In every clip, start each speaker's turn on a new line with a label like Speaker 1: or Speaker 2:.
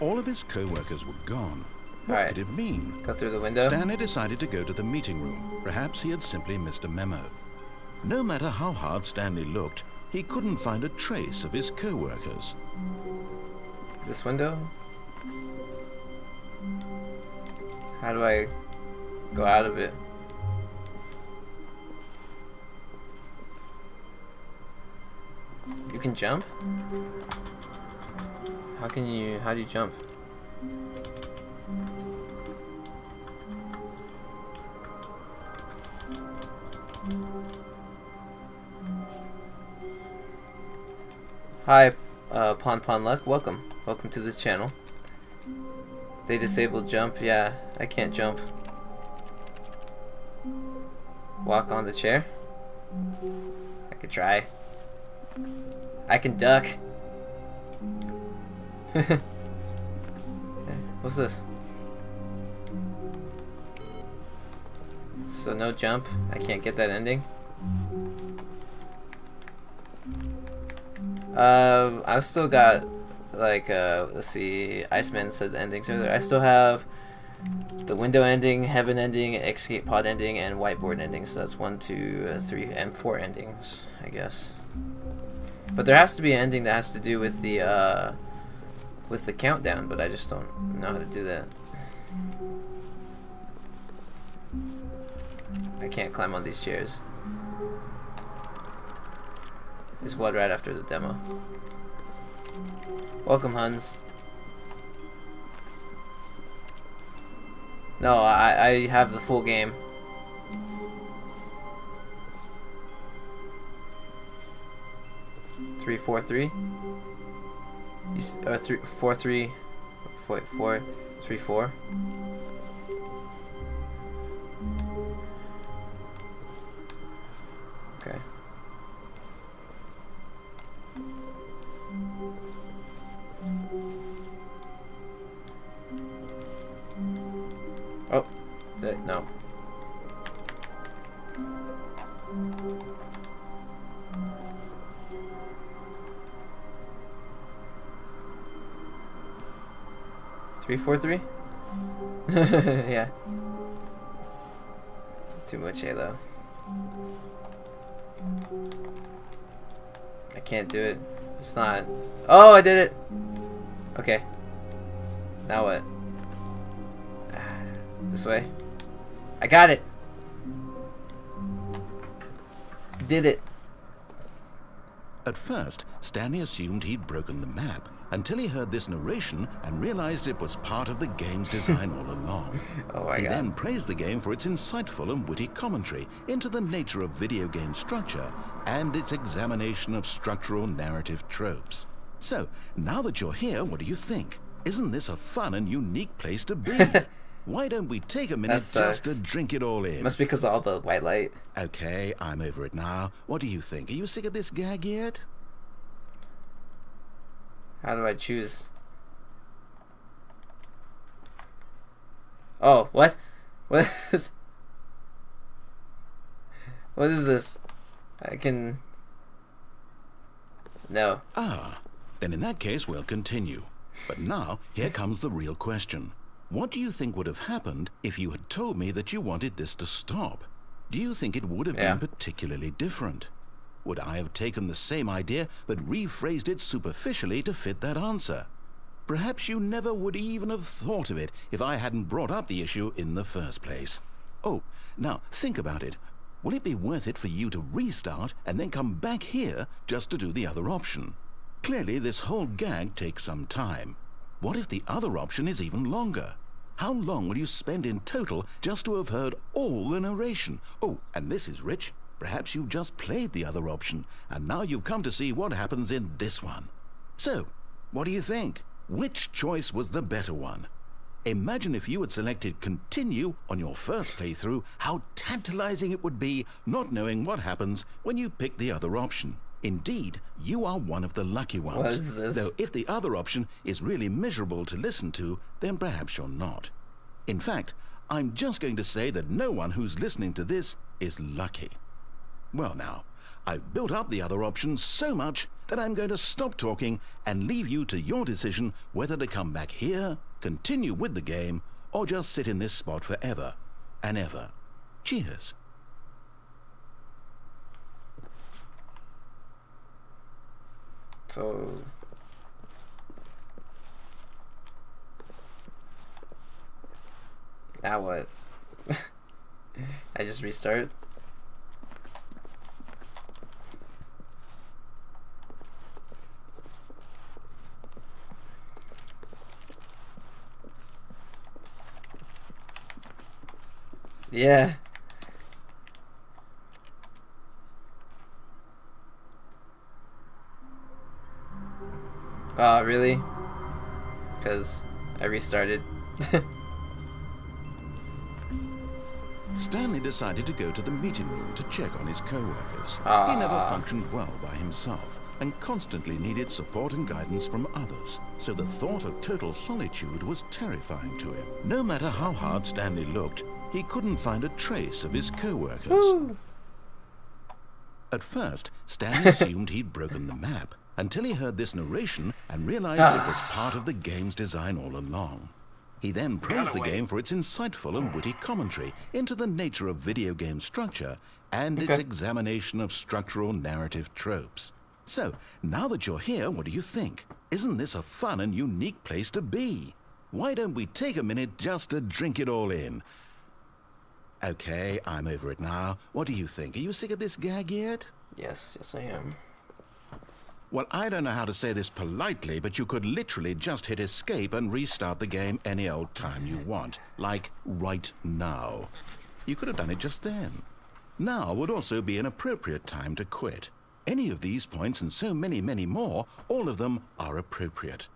Speaker 1: All of his co-workers were gone. What
Speaker 2: Alright.
Speaker 1: could it mean?
Speaker 2: Go through the window.
Speaker 1: Stanley decided to go to the meeting room. Perhaps he had simply missed a memo. No matter how hard Stanley looked, he couldn't find a trace of his co-workers.
Speaker 2: This window? How do I go out of it? You can jump? How can you, how do you jump? Hi, uh, Pon Pon Luck. Welcome. Welcome to this channel. They disabled jump. Yeah, I can't jump. Walk on the chair. I could try. I can duck. What's this? So no jump. I can't get that ending. Uh, I've still got like uh, let's see, Iceman said the endings earlier. I still have the window ending, heaven ending, escape pod ending, and whiteboard ending. So that's one, two, three, and four endings, I guess. But there has to be an ending that has to do with the uh, with the countdown, but I just don't know how to do that. I can't climb on these chairs. Is what right after the demo. Welcome, Huns. No, I, I have the full game. Three, four, three. You uh, three, four, three, four, four, three, four. Okay. Oh, is it? No. Three, four, three? yeah. Too much Halo. I can't do it. It's not. Oh, I did it! Okay. Now what? This way. I got it! Did it.
Speaker 1: At first, Stanley assumed he'd broken the map until he heard this narration and realized it was part of the game's design all along.
Speaker 2: Oh
Speaker 1: he
Speaker 2: god.
Speaker 1: then praised the game for its insightful and witty commentary into the nature of video game structure and its examination of structural narrative tropes. So, now that you're here, what do you think? Isn't this a fun and unique place to be? Why don't we take a minute just to drink it all in?
Speaker 2: Must be because of all the white light.
Speaker 1: Okay, I'm over it now. What do you think? Are you sick of this gag yet?
Speaker 2: How do I choose? Oh, what? What is... What is this? I can... No.
Speaker 1: Ah, then in that case, we'll continue. But now, here comes the real question. What do you think would have happened if you had told me that you wanted this to stop? Do you think it would have
Speaker 2: Yeah.
Speaker 1: been particularly different? Would I have taken the same idea but rephrased it superficially to fit that answer? Perhaps you never would even have thought of it if I hadn't brought up the issue in the first place. Oh, now think about it. Will it be worth it for you to restart and then come back here just to do the other option? Clearly, this whole gag takes some time. What if the other option is even longer? How long will you spend in total just to have heard all the narration? Oh, and this is rich. Perhaps you've just played the other option, and now you've come to see what happens in this one. So, what do you think? Which choice was the better one? Imagine if you had selected continue on your first playthrough, how tantalizing it would be not knowing what happens when you pick the other option. Indeed, you are one of the lucky ones.
Speaker 2: What is this?
Speaker 1: Though if the other option is really miserable to listen to, then perhaps you're not. In fact, I'm just going to say that no one who's listening to this is lucky. Well now, I've built up the other options so much that I'm going to stop talking and leave you to your decision whether to come back here, continue with the game, or just sit in this spot forever and ever. Cheers.
Speaker 2: So now what? I just restart. Yeah. Oh, really? Because I restarted.
Speaker 1: Stanley decided to go to the meeting room to check on his co-workers. He never
Speaker 2: Ah.
Speaker 1: functioned well by himself and constantly needed support and guidance from others. So the thought of total solitude was terrifying to him. No matter how hard Stanley looked, he couldn't find a trace of his co-workers. At first, Stan assumed he'd broken the map until he heard this narration and realized it was ah. part of the game's design all along. He then praised the game for its insightful and witty commentary into the nature of video game structure and its examination of structural narrative tropes. So, now that you're here, what do you think? Isn't this a fun and unique place to be? Why don't we take a minute just to drink it all in? Okay, I'm over it now. What do you think? Are you sick of this gag yet?
Speaker 2: yes, yes I am.
Speaker 1: Well, I don't know how to say this politely, but you could literally just hit escape and restart the game any old time you want. Like right now. You could have done it just then. Now would also be an appropriate time to quit. Any of these points and so many, many more, all of them are appropriate.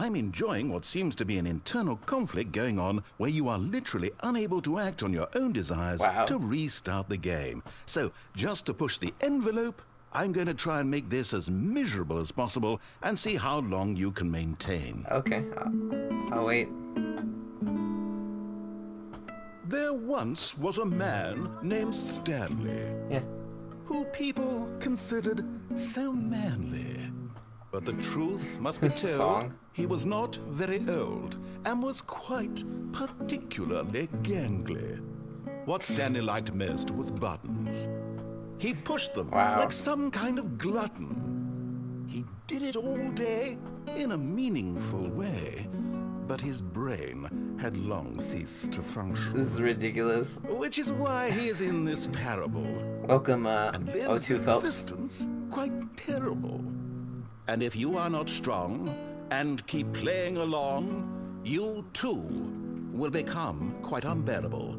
Speaker 1: I'm enjoying what seems to be an internal conflict going on where you are literally unable to act on your own desires
Speaker 2: Wow.
Speaker 1: to restart the game. So, just to push the envelope, I'm going to try and make this as miserable as possible and see how long you can maintain.
Speaker 2: Okay, I'll, I'll wait.
Speaker 1: There once was a man named Stanley,
Speaker 2: Yeah.
Speaker 1: who people considered so manly. But the truth must be told. He was not very old and was quite particularly gangly. What Stanley liked most was buttons. He pushed them
Speaker 2: Wow.
Speaker 1: like some kind of glutton. He did it all day in a meaningful way, but his brain had long ceased to function.
Speaker 2: This is ridiculous.
Speaker 1: Which is why he is in this parable
Speaker 2: Welcome, uh,
Speaker 1: and lives
Speaker 2: O2 Phelps.
Speaker 1: existence quite terrible. And if you are not strong and keep playing along, you too will become quite unbearable.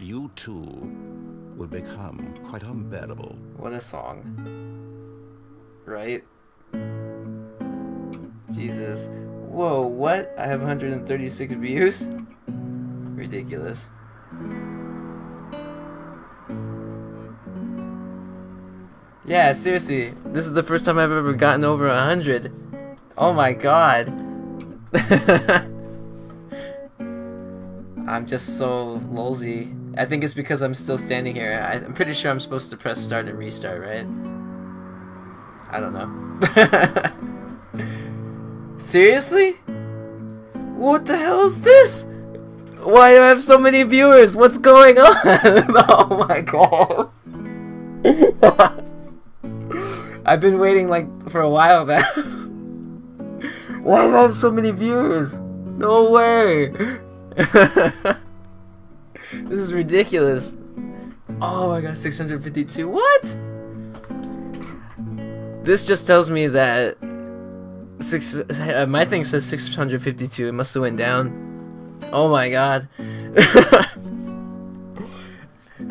Speaker 1: you too will become quite unbearable.
Speaker 2: What a song. Right? Jesus. Whoa, what? I have 136 views? Ridiculous. Yeah, seriously. This is the first time I've ever gotten over 100. Oh my god. I'm just so lolzy. I think it's because I'm still standing here. I, I'm pretty sure I'm supposed to press start and restart, right? I don't know. Seriously? What the hell is this? Why do I have so many viewers? What's going on? oh my god. I've been waiting like for a while now. Why do I have so many viewers? No way. this is ridiculous. Oh my god, 652. What? This just tells me that six. Uh, my thing says 652. It must have went down. Oh my god.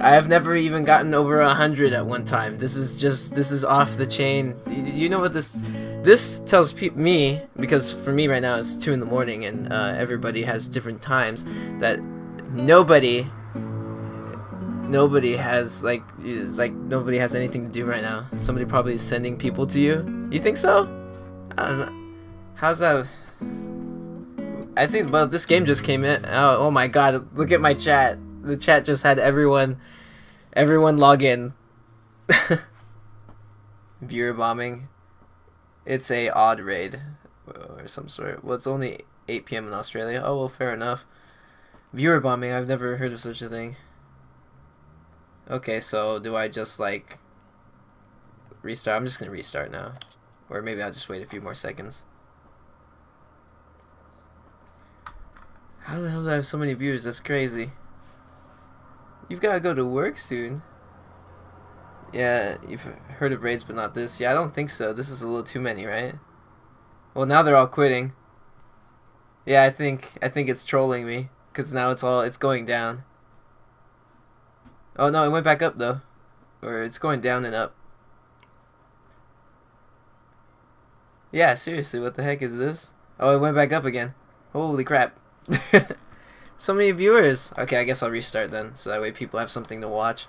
Speaker 2: I have never even gotten over a hundred at one time. This is just this is off the chain. You, you know what this this tells me because for me right now it's two in the morning and uh, everybody has different times that nobody nobody has like like nobody has anything to do right now. Somebody probably is sending people to you. You think so? I don't know. How's that? I think well this game just came in. Oh, oh my god! Look at my chat. The chat just had everyone Everyone log in. Viewer bombing. It's a odd raid uh, or some sort. Well, it's only 8 p.m. in Australia. Oh well, fair enough. Viewer bombing. I've never heard of such a thing. Okay, so do I just like restart? I'm just gonna restart now, or maybe I'll just wait a few more seconds. How the hell do I have so many viewers? That's crazy. You've got to go to work soon. Yeah, you've heard of raids, but not this. Yeah, I don't think so. This is a little too many, right? Well, now they're all quitting. Yeah, I think I think it's trolling me because now it's all it's going down. Oh no, it went back up though, or it's going down and up. Yeah, seriously, what the heck is this? Oh, it went back up again. Holy crap. so many viewers. Okay, I guess I'll restart then, so that way people have something to watch.